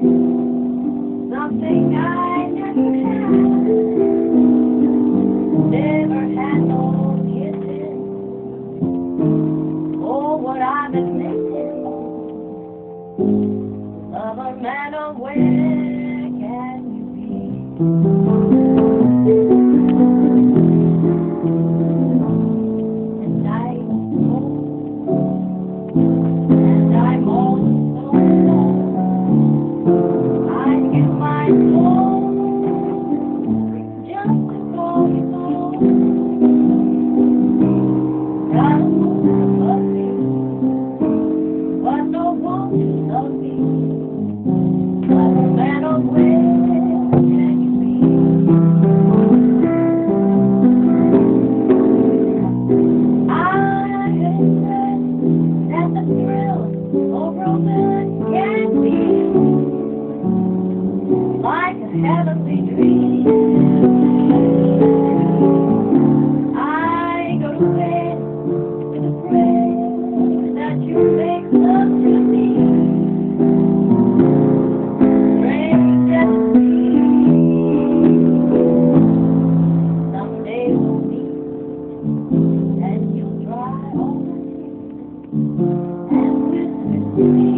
Something I never had. Never had no kisses. Oh, what I've been missing. Lover, man, oh, where can you be? Give jealousy. I go to bed with a prayer that you make love to me. Someday we'll meet you'll and to me.